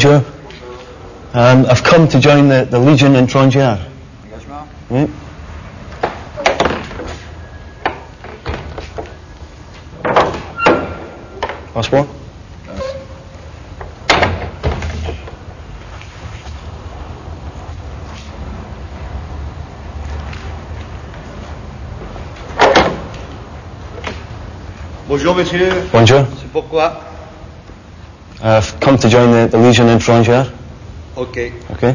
Bonjour. Um, I've come to join the, the Legion in Trongier. Oui. Passeport? Bonjour monsieur, Bonjour. c'est pourquoi I've come to join the, the Legion in Trongier. Ok, Okay.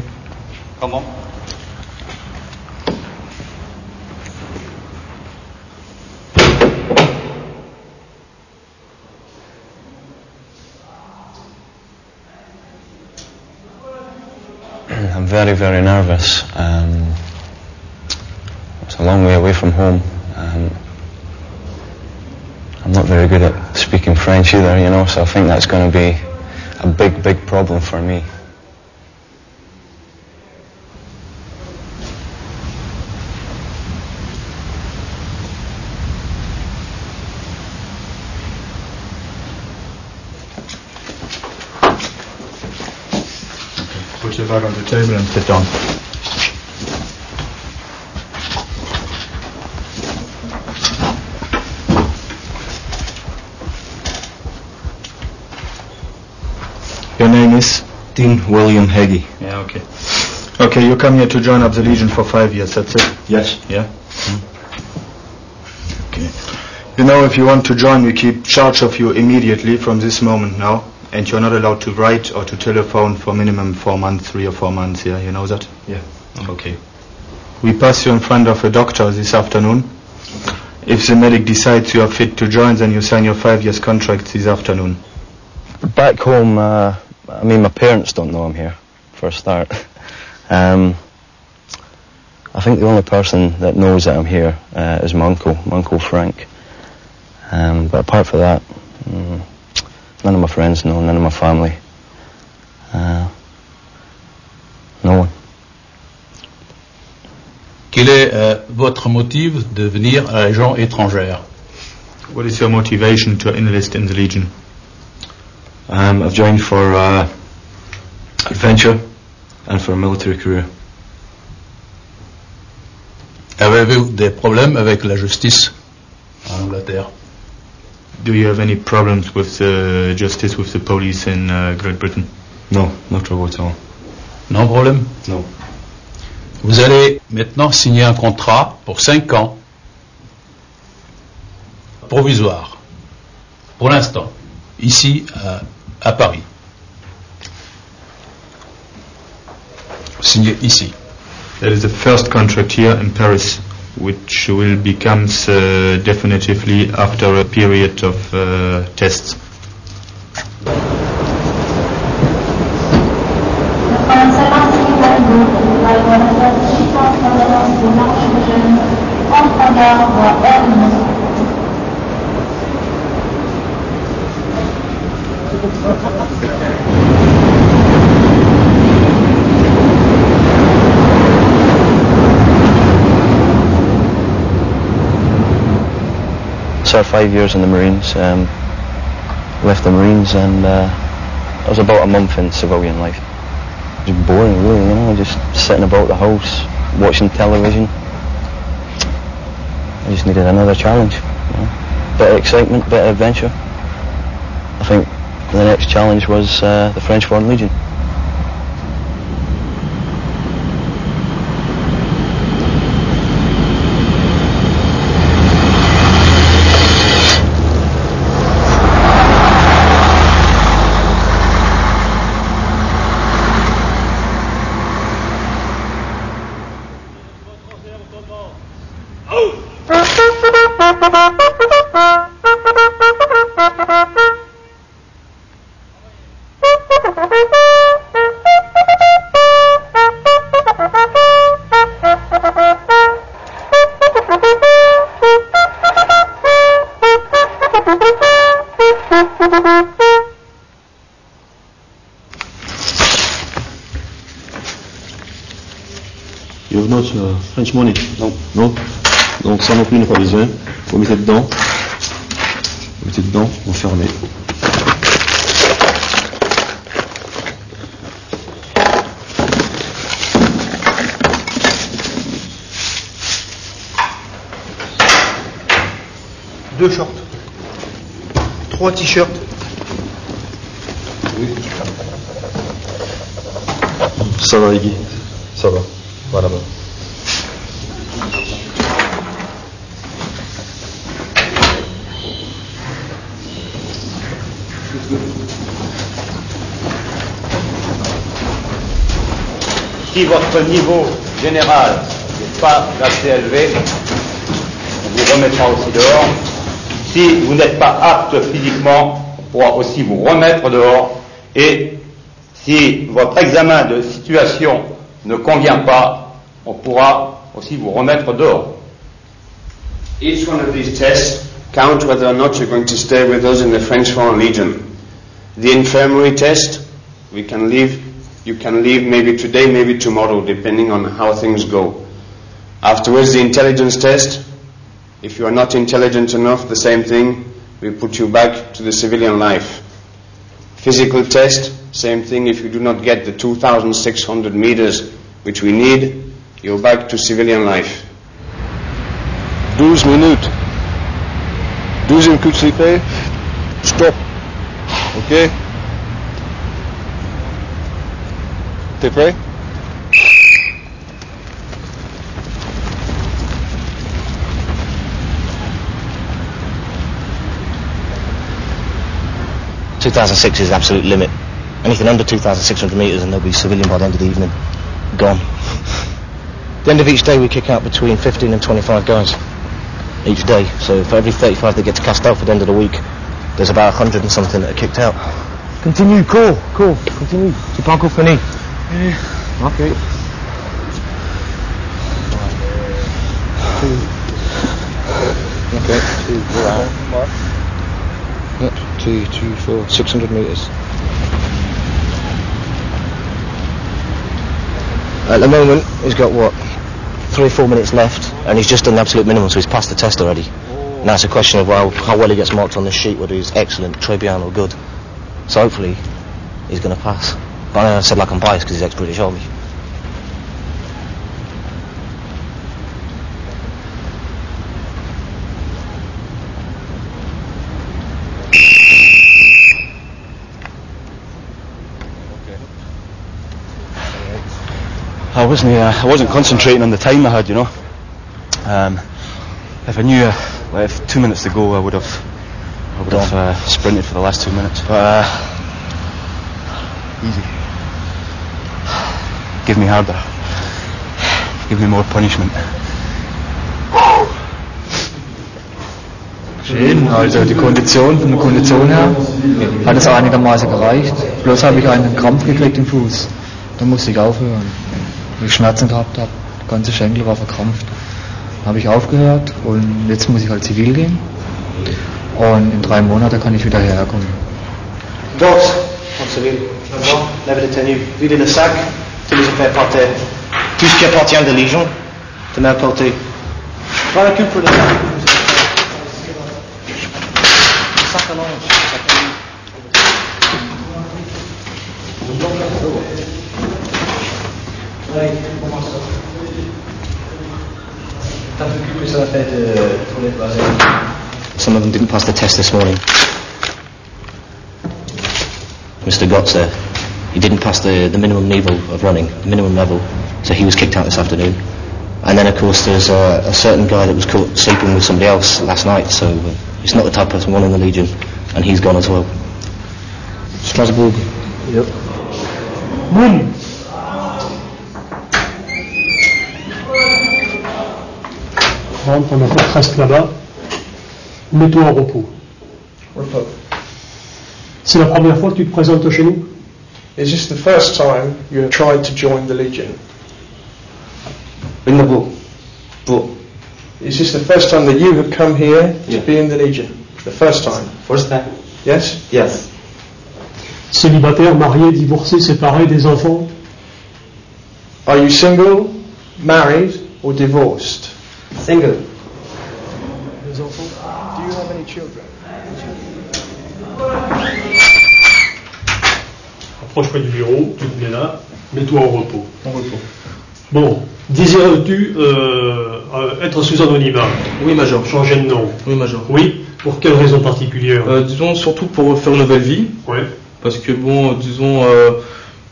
Come on. I'm very, very nervous. Um, it's a long way away from home. Um, I'm not very good at speaking French either, you know, so I think that's going to be a big, big problem for me. Put your bag on the table and sit down. Your name is? Dean William Heggie. Yeah, okay. Okay, you come here to join up the Legion for five years, that's it? Yes. Yeah? Okay. You know, if you want to join, we keep charge of you immediately from this moment now. And you're not allowed to write or to telephone for minimum four months, three or four months, yeah? You know that? Yeah. Okay. We pass you in front of a doctor this afternoon. If the medic decides you are fit to join, then you sign your five years contract this afternoon. Back home, uh, I mean, my parents don't know I'm here, for a start. um, I think the only person that knows that I'm here uh, is my uncle, my uncle Frank. Um, but apart from that, mm, none of my friends know, none of my family. Uh, no one. Quel est euh, votre motif de venir à la Légion étrangère What is your motivation to enlist in the Legion? Um, I've joined for uh, adventure and for a military career. Avez-vous des problèmes avec la justice en Angleterre? Do you have any problems with the justice with the police in uh, Great Britain? No, no trouble at all. Non problème? No. Vous allez maintenant signer un contrat pour 5 ans provisoire. Pour l'instant, ici à, à Paris. Signé ici. That is the first contract here in Paris, which will become uh, definitively after a period of uh, tests. Served five years in the Marines. Um, left the Marines and uh, I was about a month in civilian life. It was boring, really, you know, just sitting about the house, watching television. I just needed another challenge. You know? Bit of excitement, bit of adventure. I think the next challenge was uh, the French Foreign Legion. French money Non. Non Donc ça non plus, il n'y a pas besoin. Vous mettez dedans. Vous mettez dedans, vous fermez. Deux shorts. Trois t-shirts. Ça va, Iggy? Ça va. Va là-bas. Si votre niveau général n'est pas assez élevé, on vous remettra aussi dehors. Si vous n'êtes pas apte physiquement, on pourra aussi vous remettre dehors. Et si votre examen de situation ne convient pas, on pourra aussi vous remettre dehors. Each one of these tests count whether or not you're going to stay with us in the French Foreign Legion. The infirmary test, we can leave, you can leave maybe today, maybe tomorrow, depending on how things go. Afterwards, the intelligence test, if you are not intelligent enough, the same thing, we put you back to the civilian life. Physical test, same thing, if you do not get the 2,600 meters which we need, you're back to civilian life. 12 minutes. Douzième coup de sifflet. Stop. Ok T'es prêt 2006 is the absolute limit. Anything under 2,600 metres and they'll be civilian by the end of the evening. Gone. the end of each day we kick out between 15 and 25 guys each day. So for every 35 that get to Castel for the end of the week, there's about 100 and something that are kicked out. Continue, cool, cool, continue. Tu pas encore fini. Ok. Okay, two, four. Yep, two, two, four, 600 metres. At the moment, he's got what? three, four minutes left, and he's just done the absolute minimum, so he's passed the test already. Now it's a question of well, how well he gets marked on this sheet, whether he's excellent, or good. So hopefully, he's going to pass. But I said like I'm biased because he's ex-British Army. I wasn't. Uh, I wasn't concentrating on the time I had, you know. Um, if I knew, uh, like, if two minutes to go, I would have, I would have uh, sprinted for the last two minutes. But uh, easy. Give me harder. Give me more punishment. Schön, also die Kondition, von der Kondition her hat es einigermaßen gereicht. Bloß habe ich einen Krampf gekriegt im Fuß. Da musste ich aufhören. Weil ich Schmerzen gehabt habe. Der ganze Schenkel war verkrampft. Habe ich aufgehört und jetzt muss ich halt zivil gehen. Und in drei Monaten kann ich wieder herkommen. Dogs, en civil. Never détenu. Vider le les. Tout ce qui appartient pour le sac. Le sac à linge. T'as vu que ça a fait de tourner de basé Some of them didn't pass the test this morning. Mr. Gotts there, he didn't pass the, the minimum level of running, the minimum level, so he was kicked out this afternoon. And then of course there's a, a certain guy that was caught sleeping with somebody else last night, so uh, he's not the type of person one in the Legion, and he's gone as well. Strasbourg. Yep. Moon. Rentre, ton enfant reste là-bas. Mets-toi au repos. Repos. C'est la première fois que tu te présentes chez nous Is this the first time you have tried to join the Legion? In the book. Book. Is this the first time that you have come here to be in the Legion? The first time? First time. Yes? Yes. Célibataire, marié, divorcé, séparé, des enfants Are you single, married or divorced? Single. Les enfants. Do you have any children? Approche-toi du bureau, tu te mets là, mets-toi au repos. En repos. Bon, désires-tu euh, euh, être sous anonymat? Oui, Major. Changer de nom? Oui, Major. Oui? Pour quelle raison particulière? Euh, disons surtout pour faire une nouvelle vie. Ouais. Parce que bon, disons euh,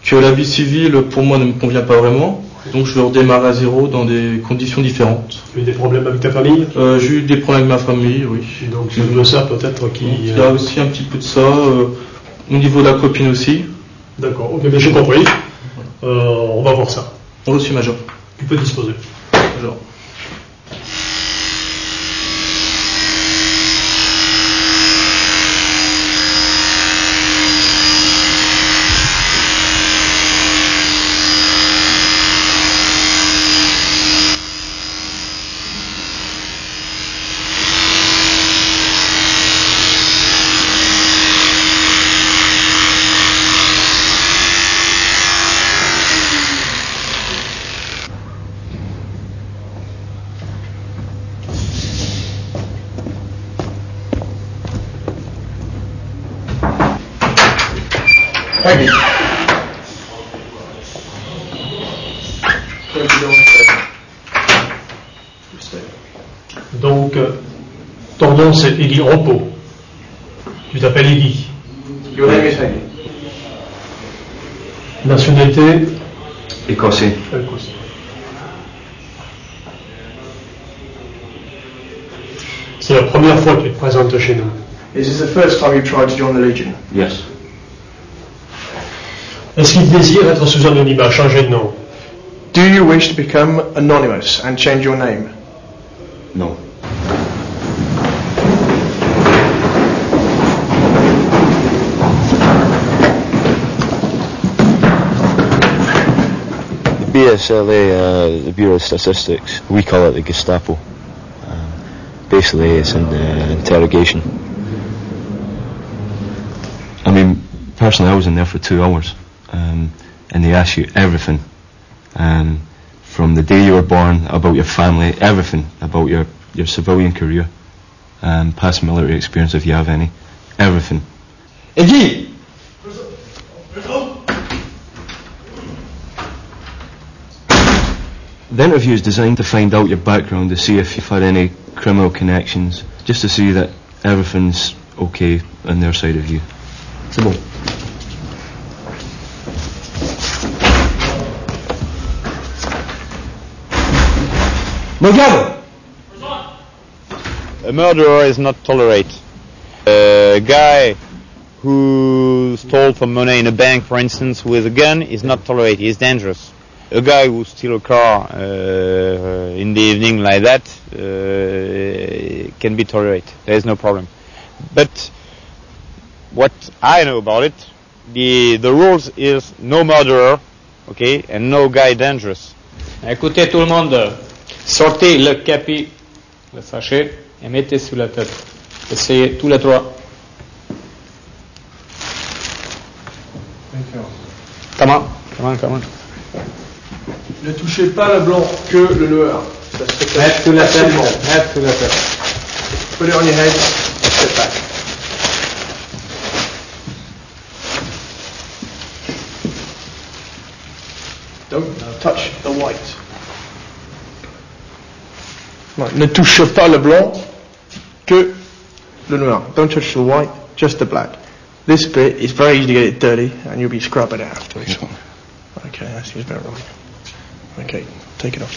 que la vie civile pour moi ne me convient pas vraiment. Donc je vais redémarrer à zéro dans des conditions différentes. Tu as eu des problèmes avec ta famille? Euh, J'ai eu des problèmes avec ma famille, oui. Donc c'est de ça peut-être qui... Il y a aussi un petit peu de ça. euh, au niveau de la copine aussi. D'accord, ok, mais j'ai compris. Euh, on va voir ça. Reçu, Major. Tu peux disposer. Major. Peggy. Donc, euh, ton Iggy Repos. Tu t'appelles Iggy. Your name is Peggy. Nationalité Écossais. Écosse. C'est la première fois que tu te présentes chez nous. Is this the first time you tried to join the Legion? Yes. Est-ce qu'il désire être sous anonymat, changer de nom Do you wish to become anonymous and change your name? No. BSLA, uh, the Bureau of Statistics, we call it the Gestapo. Um, basically, it's an uh, interrogation. I mean, personally, I was in there for two hours, um, and they ask you everything, um, from the day you were born, about your family, everything about your, your civilian career, um, past military experience if you have any, everything. Iggy The interview is designed to find out your background, to see if you've had any criminal connections, just to see that everything's okay on their side of you. C'est bon. A murderer is not tolerated. A guy who stole for money in a bank, for instance, with a gun is not tolerated. He's dangerous. A guy who steals a car uh, in the evening like that uh, can be tolerated. There is no problem. But what I know about it, the the rules is no murderer, okay, and no guy dangerous. Écoutez tout le monde, sortez le capi, le sachet, et mettez sous la tête. Essayez tous les trois. Comment Comment Comment Ne touchez pas le blanc, que le noir. Ça se fait Mettre sous la tête. facilement. Mettre sous la tête. Put it on your head, step back. Don't touch the white. Right, ne touche pas le blanc, que le noir. Don't touch the white, just the black. This bit is very easy to get it dirty, and you'll be scrubbing it afterwards. Okay, that seems about right. Okay, take it off.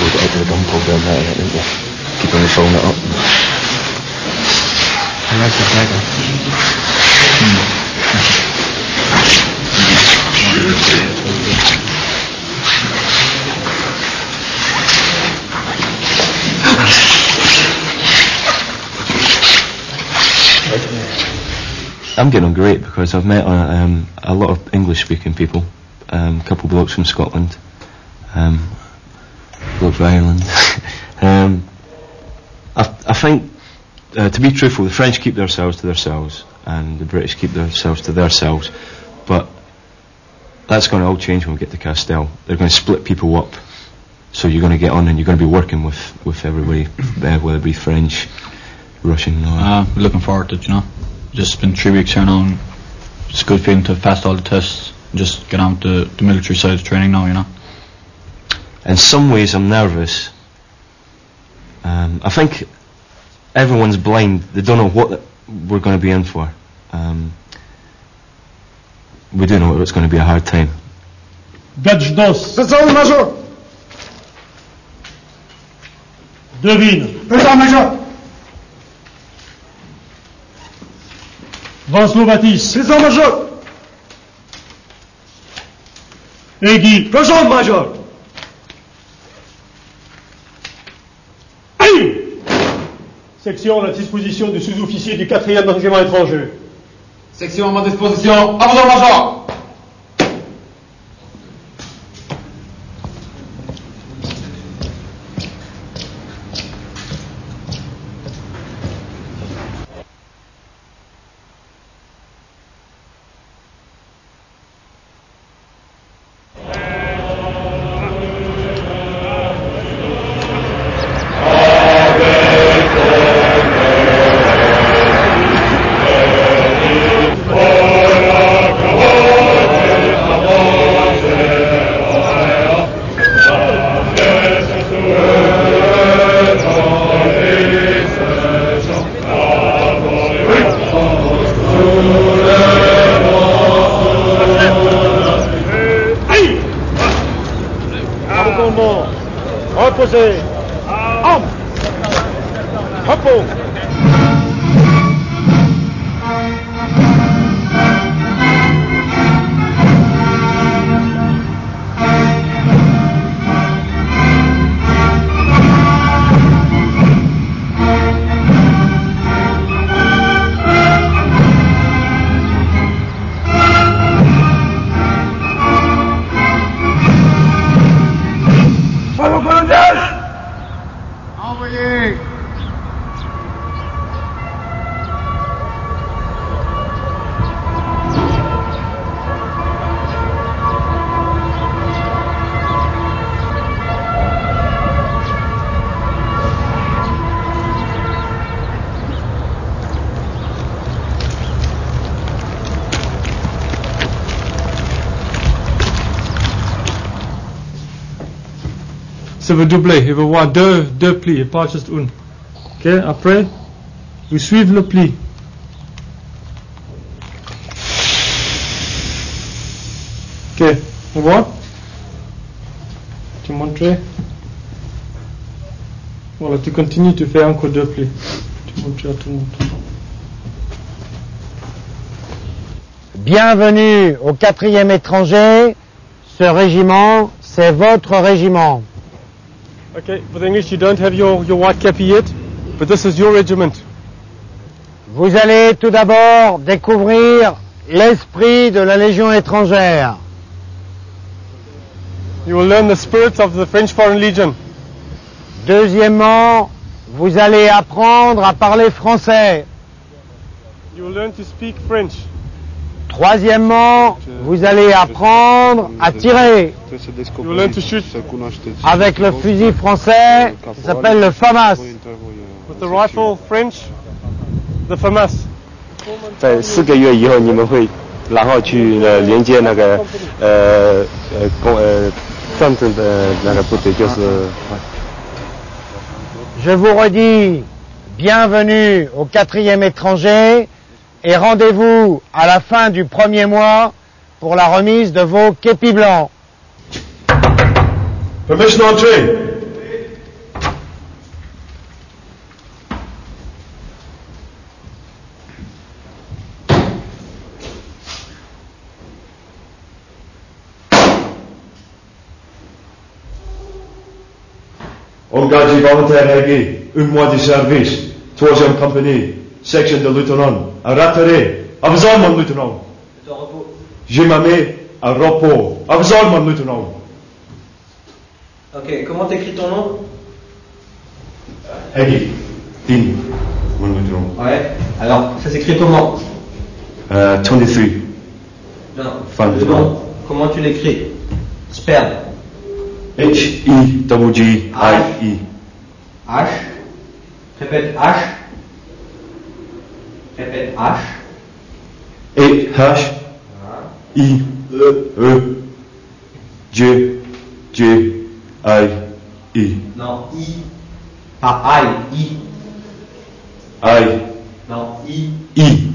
We'll get out to the gun program there, I think we'll keep on the phone it up. I like the dagger. I'm getting on great because I've met uh, um, a lot of English-speaking people, um, a couple of blokes from Scotland, um, bloke from Ireland. um, I, I think, uh, to be truthful, the French keep themselves to themselves, and the British keep themselves to themselves. But that's going to all change when we get to Castel. They're going to split people up. So you're going to get on and you're going to be working with, with everybody, uh, whether it be French, Russian, or... Uh, looking forward to it, you know. Just been three weeks here now and it's a good feeling to have passed all the tests and just get on with the, the military side of training now, you know. In some ways, I'm nervous. Um, I think everyone's blind. They don't know what we're going to be in for. Um, we do know it's going to be a hard time. Gadge dos. Présent, Major. Devine. Présent, Major. Vincent Baptiste. Présent, Major. Egui. Présent, Major. Aïe Section à la disposition du sous-officier du 4e régiment étranger. Section à ma disposition. À major. Veut doubler, il veut voir deux, deux plis et pas juste une. Ok, après, vous suivez le pli. Ok, on voit Tu montres Voilà, tu continues, tu fais encore deux plis. Tu à tout le monde. Bienvenue au quatrième étranger. Ce régiment, c'est votre régiment. Okay, for the English, you don't have your, your white kepi yet, but this is your regiment. Vous allez tout d'abord découvrir l'esprit de la Légion étrangère. You will learn the spirit of the French Foreign Legion. Deuxièmement, vous allez apprendre à parler français. You will learn to speak French. Troisièmement, vous allez apprendre à tirer You will learn to shoot avec le fusil français qui s'appelle le FAMAS. with the rifle French, the FAMAS. 在四个月以后，你们会然后去呃连接那个呃呃公呃战争的那个部队，就是。 Je vous redis, bienvenue au quatrième étranger et rendez-vous à la fin du premier mois pour la remise de vos képis blancs. Permission d'entrer. Engagé volontaire Haggy, un mois de service, troisième compagnie, section de lieutenant, Absolument nous tenons. Je me mets à repos. Absolument nous tenons. Ok, comment t'écris ton nom? Eddie. Dean. Ouais. Alors, ça s'écrit comment? Euh, 23. Non. Comment tu l'écris? Sperme. H-I-W-G-I-I. H. Répète H. Répète H. Et H I E E J J I E Non, I. Pas I, I. I Non, I. I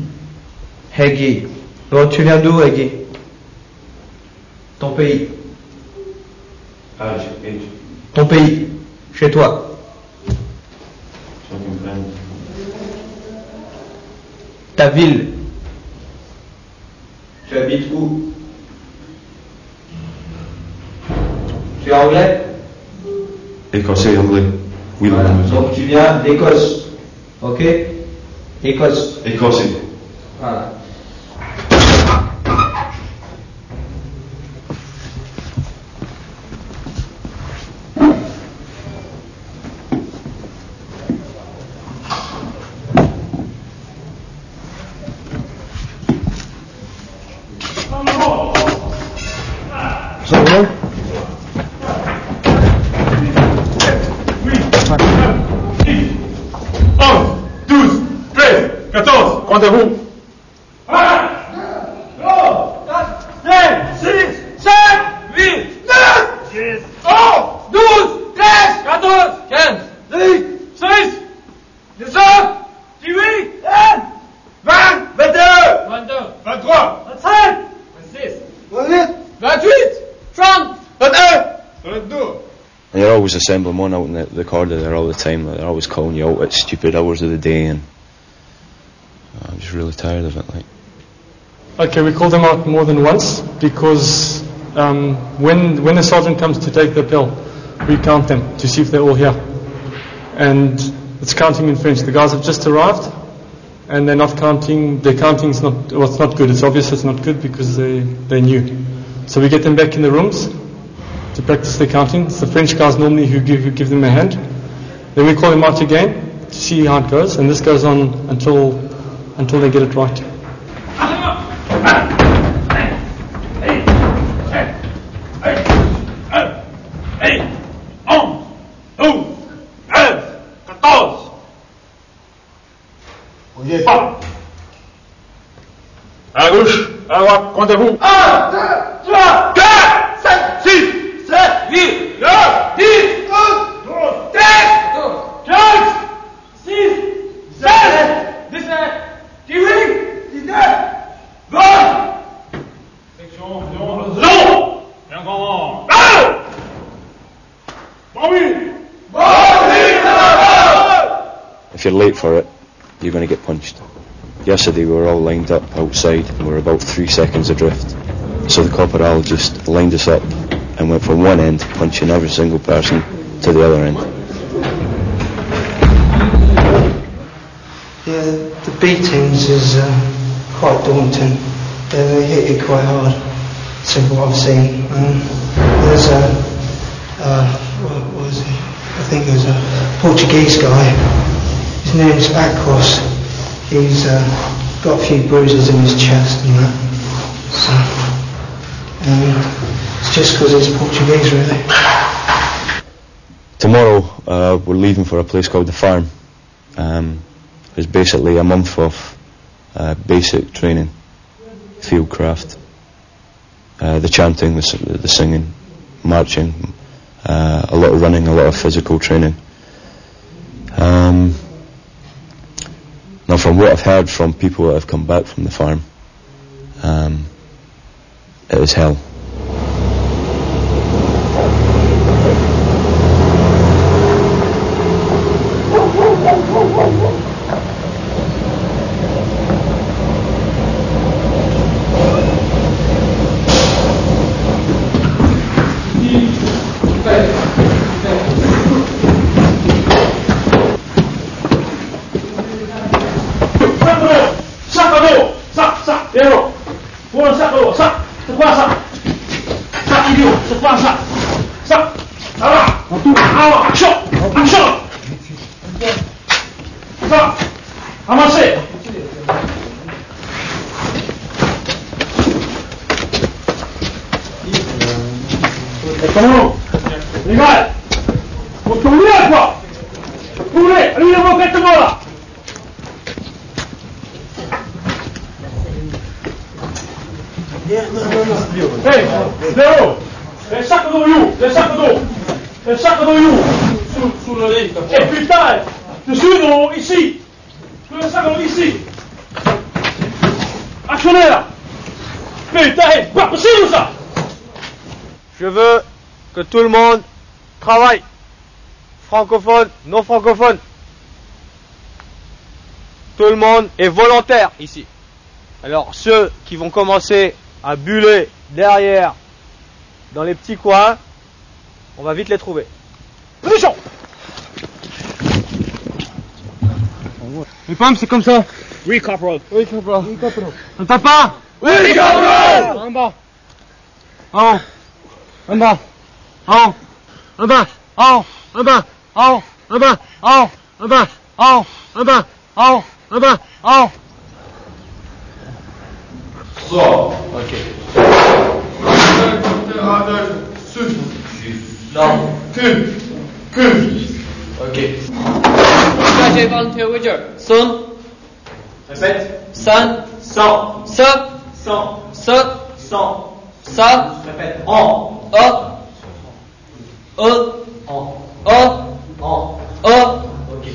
Heggy. Bon, tu viens d'où, Heggy Ton pays? H H Ton pays. Chez toi. Ta ville. Tu habites où? Tu es anglais? Écossais anglais. Oui, Voilà. Donc tu viens d'Écosse. Ok? Écosse. Écossais. Voilà. Always assembling one out in the, the corridor there all the time. Like, they're always calling you out at stupid hours of the day, and tired of it. Like, Okay, we call them out more than once because um, when when the sergeant comes to take the pill, we count them to see if they're all here, and it's counting in French. The guys have just arrived, and they're not counting. Their counting's not well, it's not good. It's obvious it's not good because they they're new. So we get them back in the rooms to practice their counting. It's the French guys normally who give who give them a hand. Then we call them out again to see how it goes, and this goes on until until they get it right. Hey, 11, 12, 13, 14. Bougez pas. À. were all lined up outside and we were about three seconds adrift. So the corporal just lined us up and went from one end, punching every single person, to the other end. Yeah, the beatings is uh, quite daunting. They, they hit you quite hard. So what I've seen. Um, there's a, uh, what was he? I think it was a Portuguese guy. His name's Akros. He's uh, got a few bruises in his chest and that. So, um, it's just because he's Portuguese, really. Tomorrow uh, we're leaving for a place called the farm. Um, it's basically a month of uh, basic training, field craft, uh, the chanting, the, the singing, marching, uh, a lot of running, a lot of physical training. Um, now, from what I've heard from people that have come back from the farm, um, was hell. non on tourne quoi Tournez, allez, les faites-moi, là Hey, Léo, les sacs d'eau, you, les sacs d'eau, les sacs d'eau, you, sous, le lit. Et eh, putain, dessus, non, ici, les sacs d'eau, ici. Actionnez là. Putain, c'est pas possible ça. Je veux que tout le monde travaille. Francophone, non francophone. Tout le monde est volontaire ici. Alors ceux qui vont commencer à buller derrière, dans les petits coins, on va vite les trouver. Position Les pommes, c'est comme ça. Oui, corporal. Oui, corporal. Oui, corporal. Un papa Oui, corporal En bas. En. En bas. 好，老板，好，老板，好，老板，好，老板，好，老板，好，老板，好。是啊，OK。在这方推位置，松，三，三，三，三，三，三，三，三，二，二。E. En. O. En. Ok.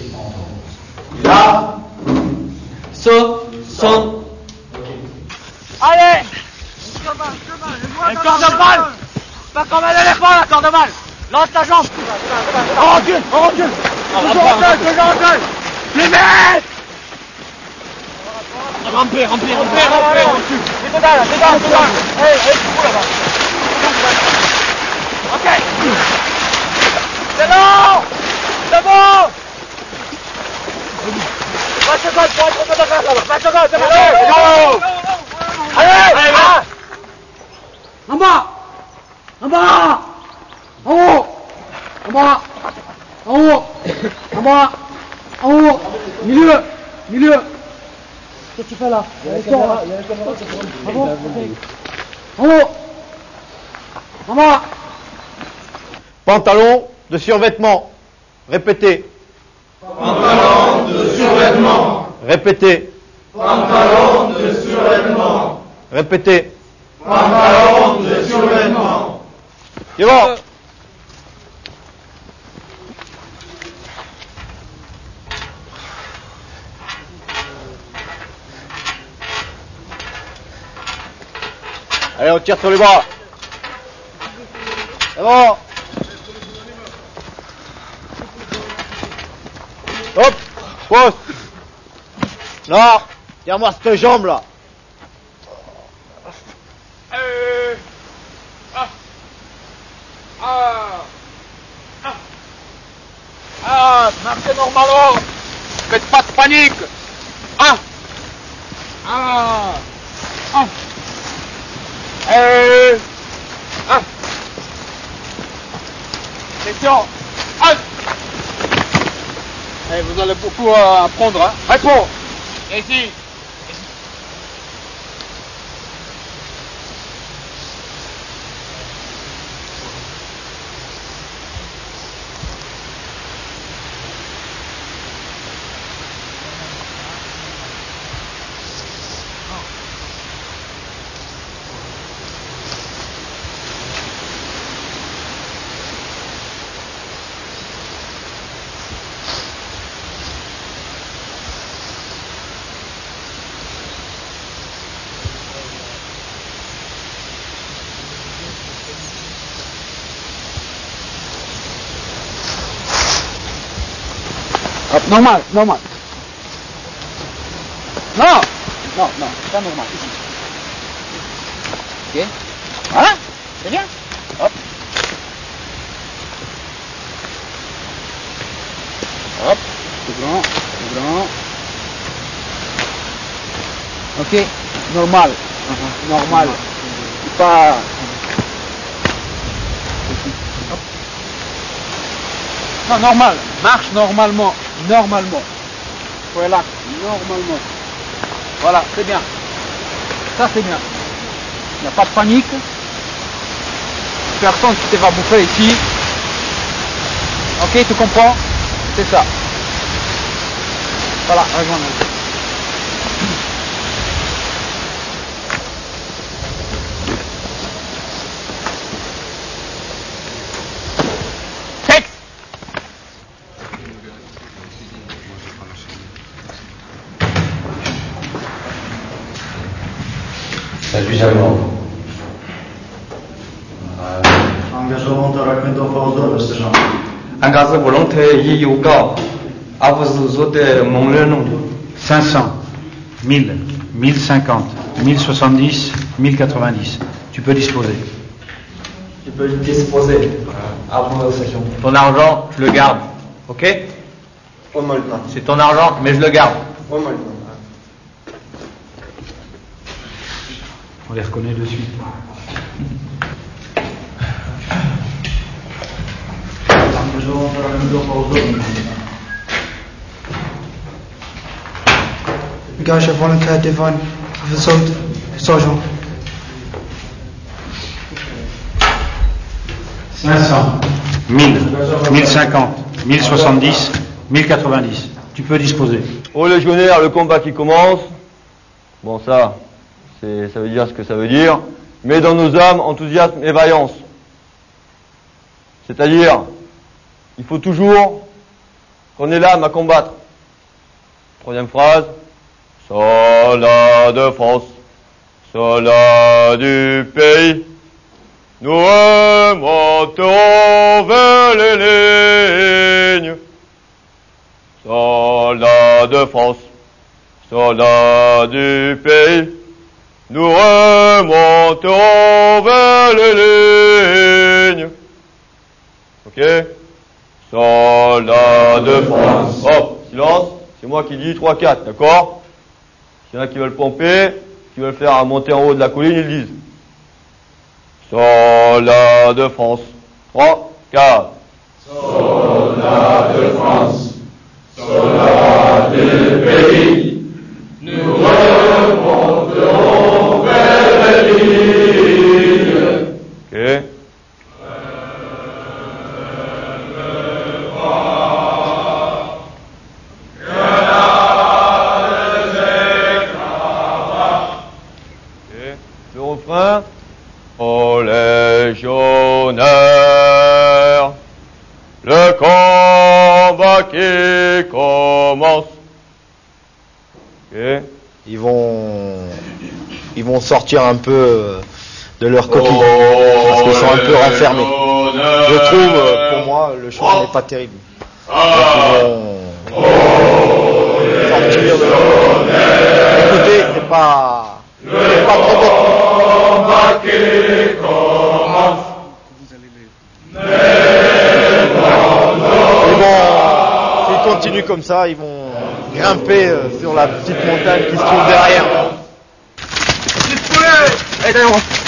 Là. So. Son. Allez corps de balle Pas comme un éléphant, la corps de balle Lance ta jambe On recule, on recule Toujours en recule, toujours en recule Les mecs Rampez, rampez, rampez, rampez, rampez Les pédales, pédales, pédales Allez, allez, c'est là-bas Ok C'est bon C'est bon 20 secondes pour être au contact là-bas 20 secondes, c'est bon Allez, allez, va En bas! En bas! En haut! En bas! En haut! En bas! En haut! Milieu! Milieu! Qu'est-ce que tu fais là? Il y a un caméra, il y a caméra Ah bon? En haut! En bas! Pantalon de survêtement. Répétez. Pantalon de survêtement. Répétez. Pantalon de survêtement. Répétez. Pantalon de survêtement. C'est bon. Allez, on tire sur les bras. C'est bon. Hop, pose. Là, tire-moi cette jambe là. Ah. Ah. Ah. Ah, marchez normalement. Faites pas de panique. Ah. Ah. Ah. Euh. Ah. Question. Ah. Eh, vous allez beaucoup apprendre, hein. Réponds. Normal, normal. Non Non, non, pas normal, ici. Ok Voilà, c'est bien. Hop. Hop, tout grand, tout grand. Ok, normal. Normal. Pas... Non, normal. Marche normalement. Normalement. Voilà, normalement. Voilà, c'est bien. Ça, c'est bien. Il n'y a pas de panique. Personne qui te va bouffer ici. Ok, tu comprends? C'est ça. Voilà, rejoins-nous. le 500, 1000, 1050, 1070, 1090. Tu peux disposer. Tu peux disposer. Ton argent, je le garde. Ok? C'est ton argent, mais je le garde. On les reconnaît de suite. Engagement de Rakmento Fauzo. Engage volontaire devant professeur sergent. 500, 1000, 1050, 1070, 1090. Tu peux disposer. Aux légionnaires, le combat qui commence. Bon, ça, c'est, ça veut dire ce que ça veut dire. Mais dans nos âmes, enthousiasme et vaillance. C'est-à-dire, il faut toujours qu'on ait l'âme à combattre. Troisième phrase. Soldats de France, soldats du pays, nous remonterons vers les lignes. Soldats de France, soldats du pays, nous remonterons vers les lignes. Ok? Soldats de France. Hop, silence. C'est moi qui dis 3-4, d'accord? S'il y en a qui veulent pomper, qui veulent faire un monter en haut de la colline, ils disent. Soldats de France. 3, 4. Soldats de France, soldats du pays, nous sortir un peu de leur coquille parce qu'ils sont un peu renfermés. Je trouve, euh, pour moi, le choix n'est pas terrible. Donc, sortir Écoutez, c'est pas, pas. Ils continuent comme ça, ils vont grimper euh, sur la petite montagne qui se trouve derrière. 哎我。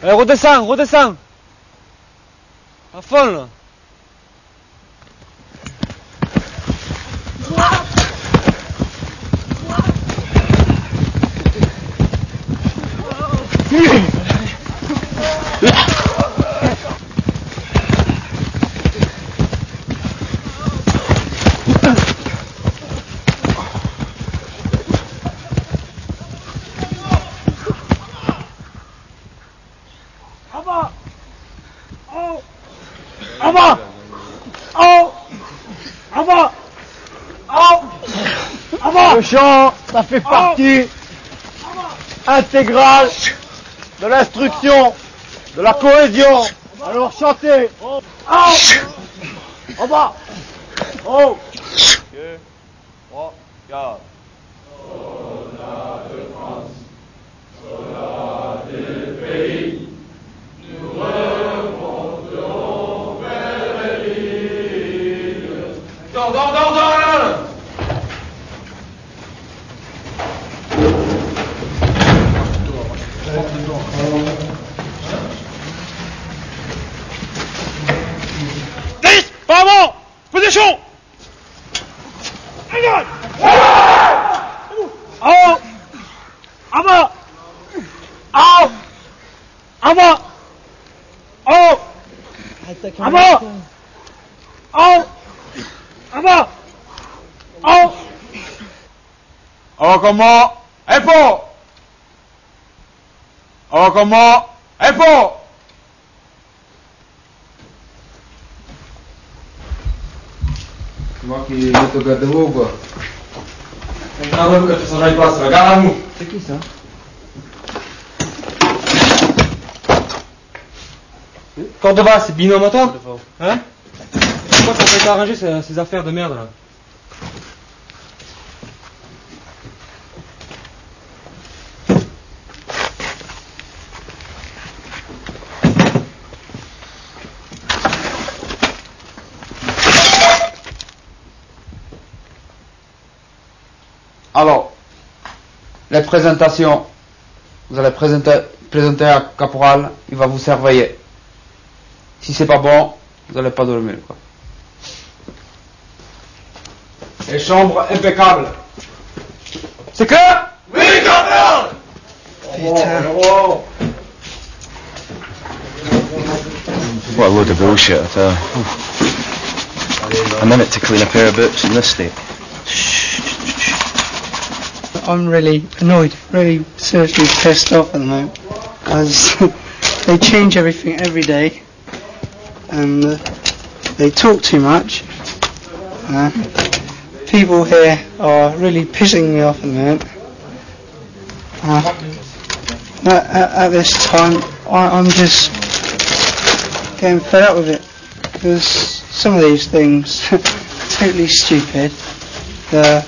二二三四一放了。Chant, ça fait partie intégrale de l'instruction, de la cohésion. Alors chantez. En En bas. Oh. 3, 4. Avó! Ó! Avó! Ó! Ó como! É Epo! Ó como! É Epo! Maki, é eu tô gadando, Agora eu tô só vai passar, agarra-me! Aqui são. Cordova, c'est binôme à toi Hein Pourquoi t'as pas été arranger ces, ces affaires de merde là Alors, les présentations. Vous allez présenter, présenter à Caporal, il va vous surveiller. Si c'est pas bon, vous n'allez pas dormir. Quoi. Les chambres impeccables. C'est que Oui, Caporal oh, oh, oh. What a load of bullshit, I tell you. A minute to clean a pair of boots in this state. I'm really annoyed, really seriously pissed off at the moment because they change everything every day and uh, they talk too much. Uh, people here are really pissing me off at the moment. Uh, at, at, this time, I, I'm just getting fed up with it because some of these things are totally stupid. The,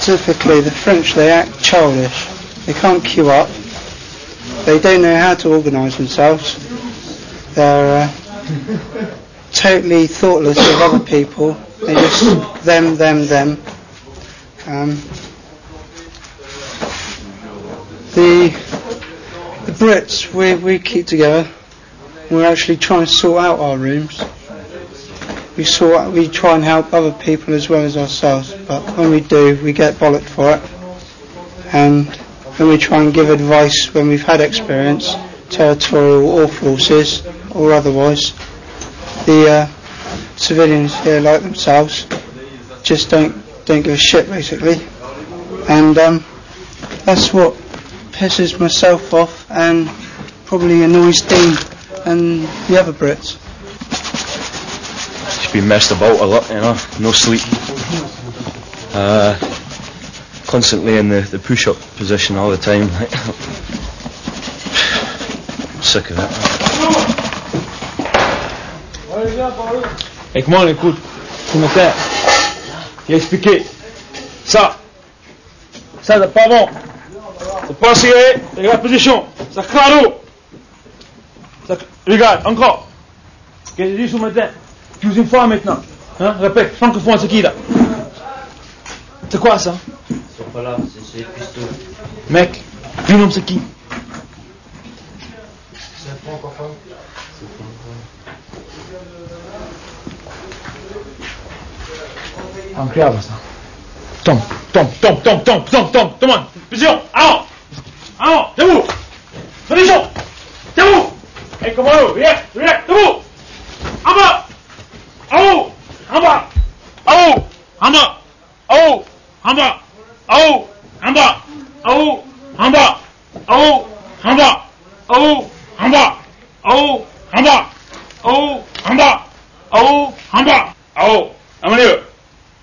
typically, the French they act childish. They can't queue up. They don't know how to organise themselves. They're uh, totally thoughtless of other people. They just them, them, them. Um, the the Brits, we we keep together. We're actually trying to sort out our rooms. We sort, we try and help other people as well as ourselves. But when we do, we get bollocked for it. And when we try and give advice when we've had experience, territorial or forces or otherwise, the uh, civilians here like themselves just don't don't give a shit basically. And um, that's what pisses myself off and probably annoys Dean and the other Brits. She's been messed about a lot, you know. No sleep. Uh, constantly in the, the push-up position all the time. Sick of it. Et comment on écoute matin, il a expliqué ça. Ça, c'est pas bon. C'est pas serré, regarde position. Ça claro. Ça, regarde, encore. Qu'est-ce que j'ai dit ce matin Plus une fois maintenant. Hein Répète, francophone, c'est qui là? C'est quoi ça? C'est. Mec, binôme c'est qui? C'est francophone. Incroyable ça. Tombe, tombe, tombe, tombe, tombe, tombe, tombe, tout le monde. Position, allons Allons, debout Position Debout Et comment nous Viens, viens, debout En bas En haut En bas En haut En bas En haut En bas En haut En bas En haut En bas En haut En bas En haut En bas En haut En bas En haut En bas En haut En bas En haut En milieu En milieu En milieu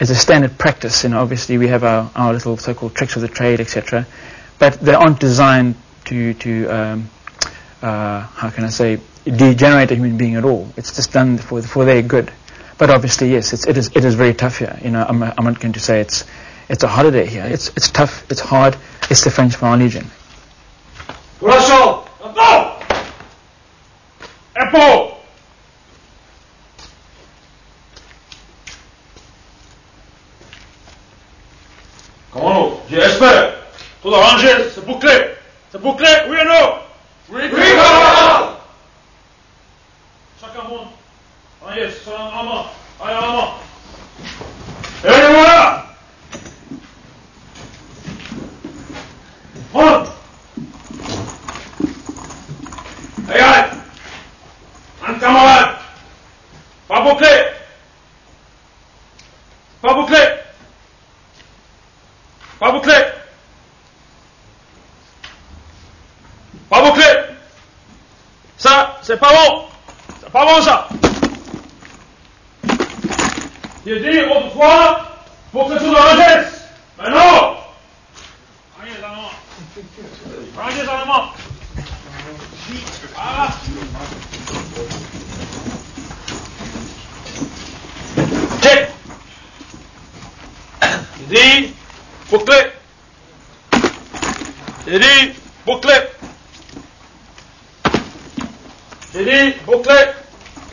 is a standard practice. And obviously we have our, our little so-called tricks of the trade, etc. But they aren't designed to to um, uh, how can I say degenerate a human being at all. It's just done for for their good. But obviously, yes, it's, it is it is very tough here. You know, I'm I'm not going to say it's it's a holiday here. It's it's tough. It's hard. It's the French Foreign Legion.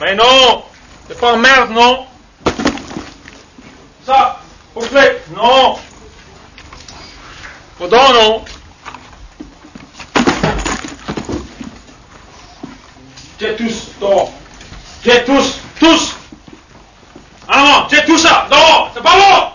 Mais non! C'est pas un merde, non! Ça, vous plaît Non! Vous non! T'es tous, non! T'es tous, tous! Ah non, t'es tout ça Non! C'est pas bon!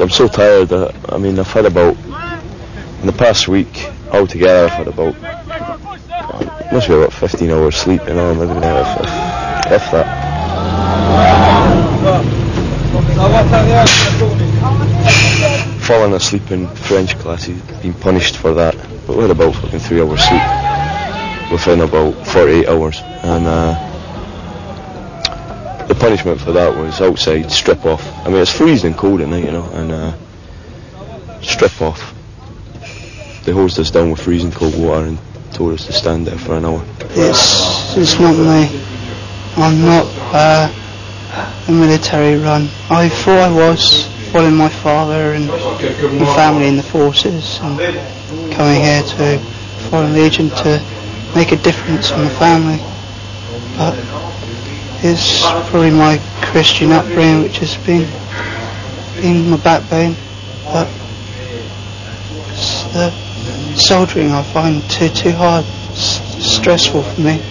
I'm, so tired. Uh, I mean, I've had about in the past week altogether. I've had about uh, must be about 15 hours sleep. You know, maybe if, if, if that. Falling asleep in French classes, being punished for that. But we had about fucking three hours sleep within about 48 hours, and. Uh, the punishment for that was outside strip off. I mean, it's freezing cold at night, you know, and uh, strip off. They hosed us down with freezing cold water and told us to stand there for an hour. It's it's not me. I'm not uh, a military run. I thought I was following my father and my family in the forces and coming here to Foreign Legion to make a difference in the family. But it's probably my Christian upbringing which has been been my backbone. But it's uh, the soldiering I find too too hard, s- stressful for me.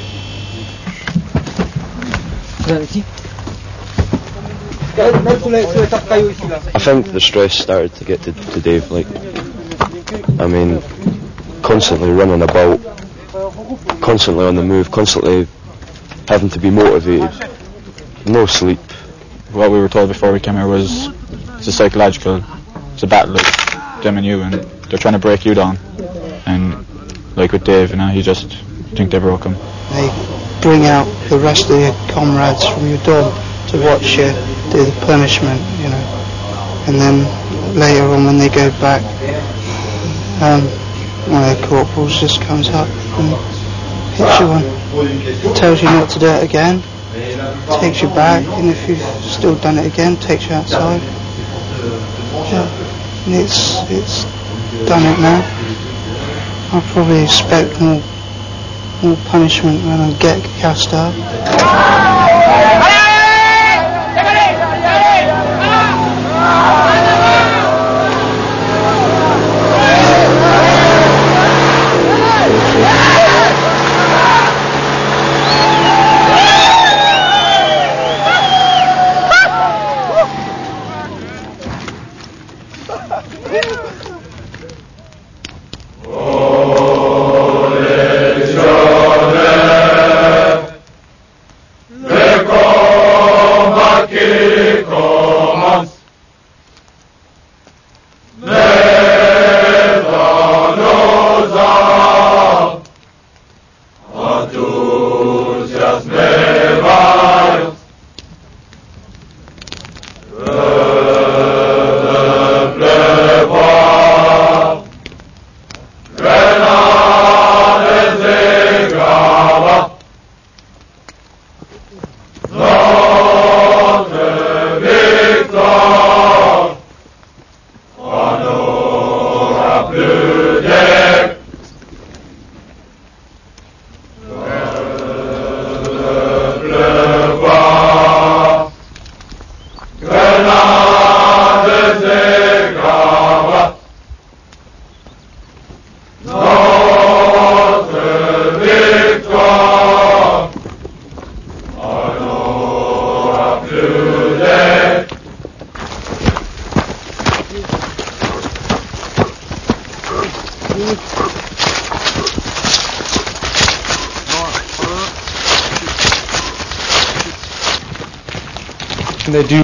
I think the stress started to get to, to Dave. Like, I mean, constantly running about, constantly on the move, constantly having to be motivated, no sleep. What we were told before we came here was it's a psychological, it's a battle, like them and you, and they're trying to break you down. And like with Dave, you know, he just think they broke him. They bring out the rest of your comrades from your dorm to watch you do the punishment, you know. And then later on when they go back, um, one of the corporals just comes up and hits you one. Tells you not to do it again, takes you back, and if you've still done it again, takes you outside. Yeah, and it's, it's done it now. I probably expect more more punishment when I get cast out.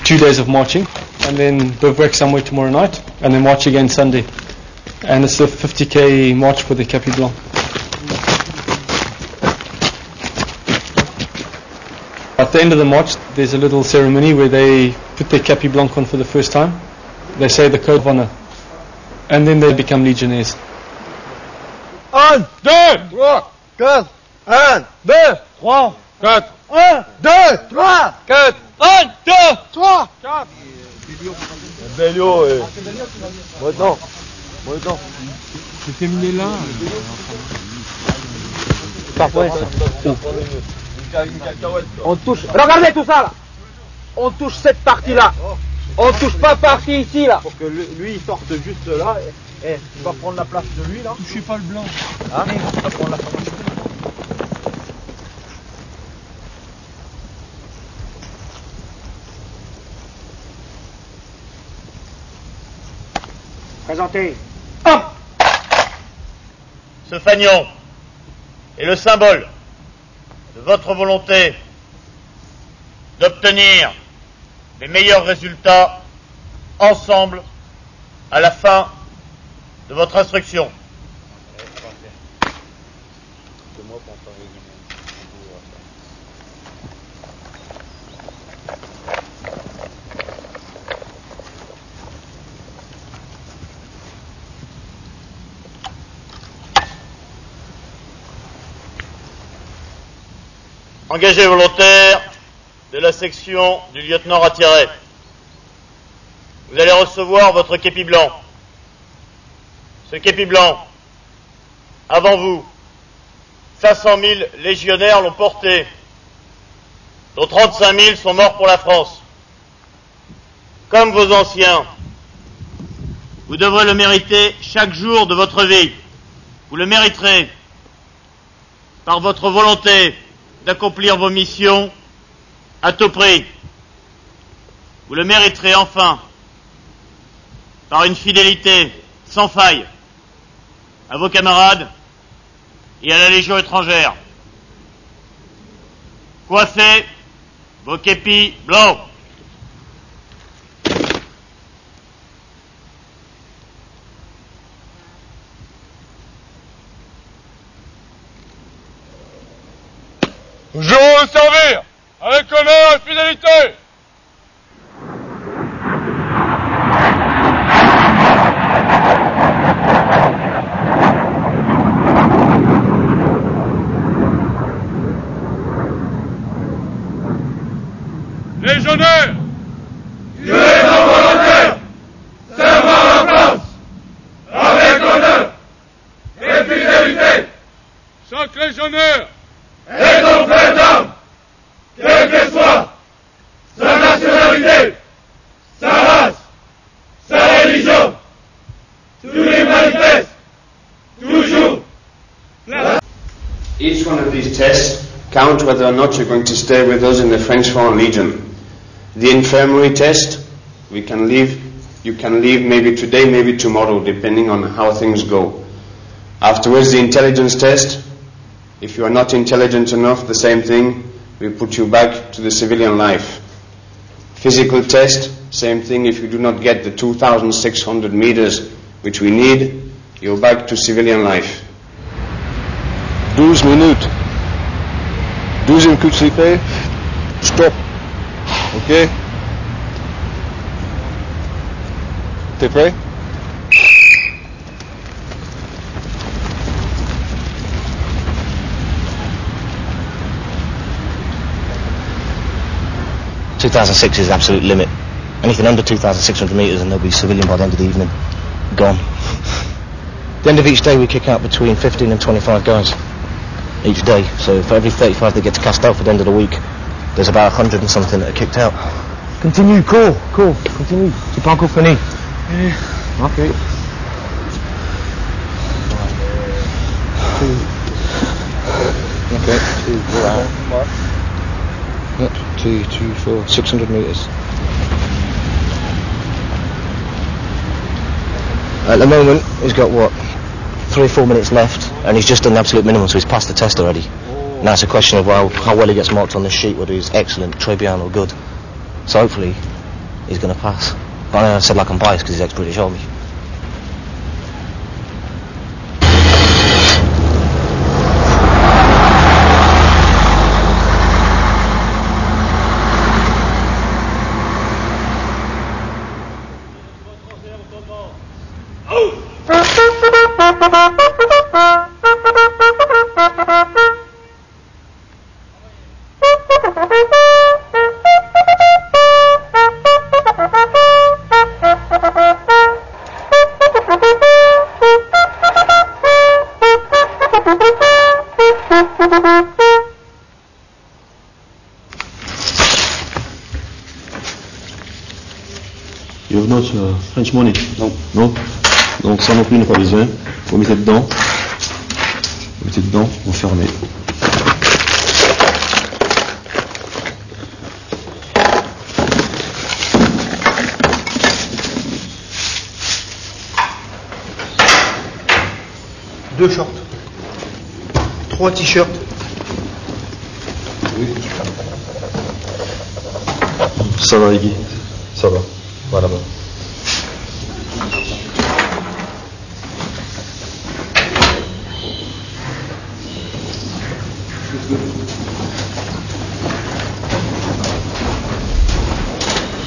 Two days of marching, and then bivouac somewhere tomorrow night, and then march again Sunday. And it's a 50k march for the képi blanc. At the end of the march, there's a little ceremony where they put their képi blanc on for the first time. They say the code of honor, and then they become legionnaires. Un, deux, trois, quatre. Un, deux, trois, quatre. Un, deux, trois, quatre. Bellio et. Maintenant. Maintenant. C'est terminé là. Parfois, On touche. Regardez tout ça là. On touche cette partie là. On touche pas partie ici là. Pour que lui, il sorte juste là. Et, et tu vas prendre la place de lui là. Touchez pas le blanc. Hein? Tu vas prendre la place. Ce fanion est le symbole de votre volonté d'obtenir les meilleurs résultats ensemble à la fin de votre instruction. Engagé volontaire de la section du lieutenant Ratiré. Vous allez recevoir votre képi blanc. Ce képi blanc, avant vous, 500 000 légionnaires l'ont porté, dont 35 000 sont morts pour la France. Comme vos anciens, vous devrez le mériter chaque jour de votre vie. Vous le mériterez par votre volonté d'accomplir vos missions à tout prix. Vous le mériterez enfin par une fidélité sans faille à vos camarades et à la Légion étrangère. Coiffez vos képis blancs. Jurons le servir avec honneur et fidélité. Tests count whether or not you're going to stay with us in the French Foreign Legion. The infirmary test, we can leave, you can leave maybe today, maybe tomorrow, depending on how things go. Afterwards, the intelligence test, if you are not intelligent enough, the same thing, we put you back to the civilian life. Physical test, same thing, if you do not get the 2,600 meters which we need, you're back to civilian life. 12 minutes. Douzième coup de sifflet. Stop. Ok T'es prêt Two thousand six is the absolute limit. Anything under 2,600 metres and they'll be civilian by the end of the evening. Gone. the end of each day we kick out between 15 and 25 guys each day. So for every 35 that gets cast out for the end of the week, there's about 100 and something that are kicked out. Continue, cool, cool, continue. C'est pas encore fini. Ok. Two. Okay, two, four out. Yep, two, two, four, 600 metres. At the moment, he's got what? Three four minutes left, and he's just done the absolute minimum, so he's passed the test already. Now it's a question of well, how well he gets marked on this sheet, whether he's excellent, très bien, or good. So hopefully he's going to pass. But I said like I'm biased because he's ex-British Army. Uh, French money Non. Non Donc ça non plus n'est pas besoin. Vous mettez dedans. Vous mettez dedans, vous fermez. Deux shorts. Trois t-shirts. Ça va, Iggy? Ça va. Voilà. Voilà.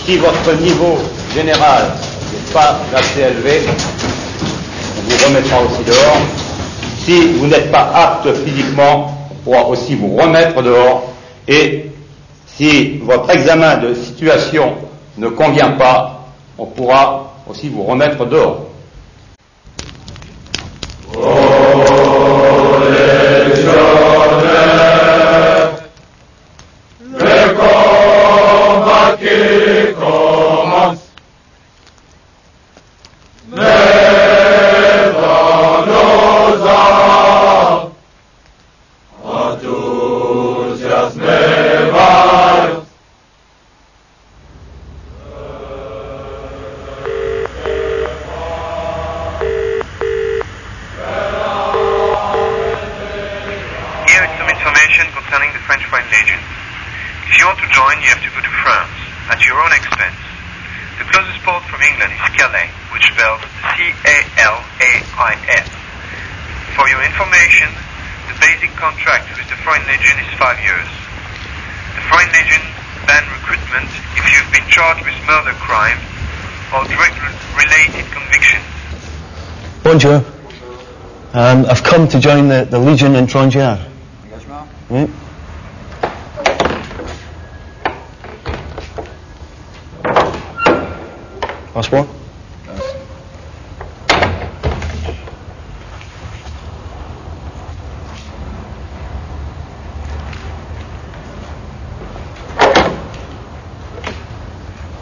Si votre niveau général n'est pas assez élevé, on vous remettra aussi dehors. Si vous n'êtes pas apte physiquement, on pourra aussi vous remettre dehors. Et si votre examen de situation ne convient pas, on pourra aussi vous remettre dehors. Le Um, I've come to join the, the Legion Étrangère. Right. Passport?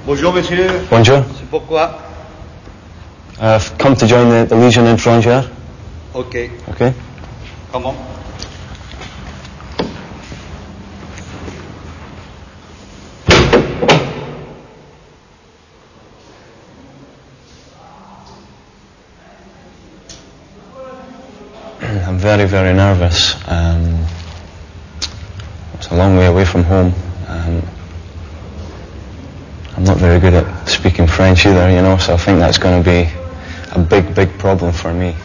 Bonjour monsieur. Bonjour. C'est pourquoi I've come to join the, the Legion in Trongier. Ok. Come on. I'm very, very nervous. Um, it's a long way away from home. Um, I'm not very good at speaking French either, you know, so I think that's going to be a big, big problem for me.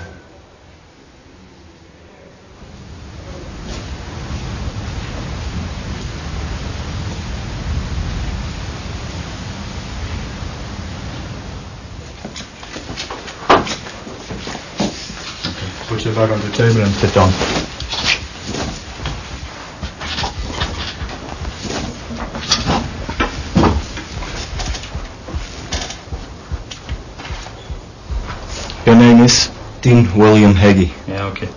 Put your bag on the table and sit down. Your name is? Dean William Heggie. Yeah, okay.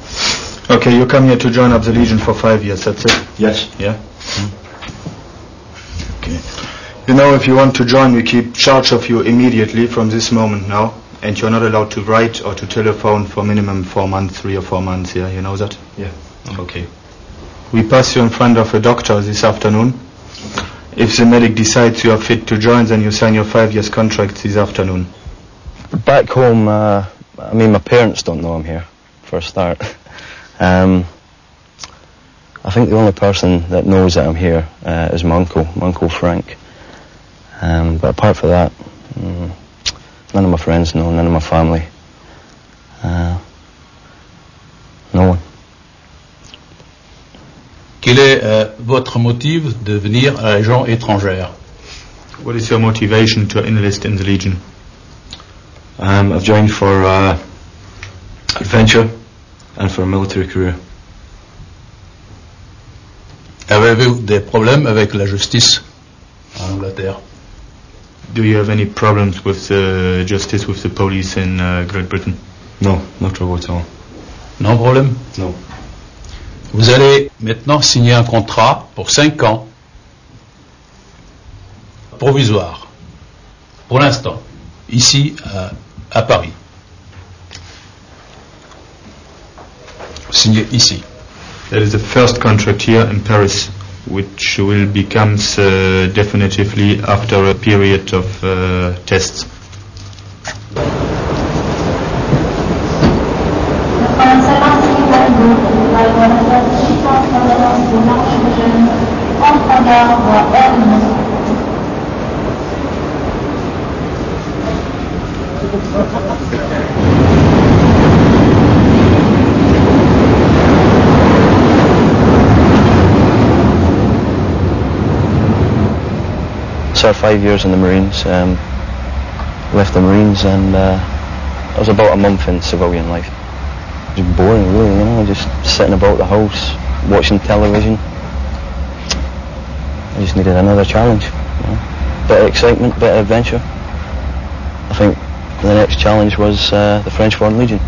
Okay, you come here to join up the Legion for five years, that's it? Yes. Yeah? Hmm. Okay. You know, if you want to join, we keep charge of you immediately from this moment now, and you're not allowed to write or to telephone for minimum four months, three or four months, yeah, you know that? Yeah. Okay. We pass you in front of a doctor this afternoon. If the medic decides you are fit to join, then you sign your five years contract this afternoon. Back home, uh, I mean, my parents don't know I'm here, for a start. um, I think the only person that knows that I'm here uh, is my uncle, my uncle Frank. Um, but apart from that, mm, none of my friends know, none of my family. Uh, no one. Quel est euh, votre motif de venir à la Légion étrangère? What is your motivation to enlist in the Legion? Um, I've joined for uh, adventure and for a military career. Avez-vous des problèmes avec la justice en Angleterre? Do you have any problems with the justice with the police in uh, Great Britain? No, no trouble at all. Non problème No. Vous allez maintenant signer un contrat pour 5 ans, provisoire, pour l'instant, ici à, à Paris. Signé ici. That is the first contract here in Paris, which will become uh, definitively after a period of uh, tests. Served five years in the Marines. Um, left the Marines and uh, I was about a month in civilian life. It was boring, really, you know, just sitting about the house, watching television. I just needed another challenge. You know? Bit of excitement, bit of adventure. I think the next challenge was uh, the French Foreign Legion.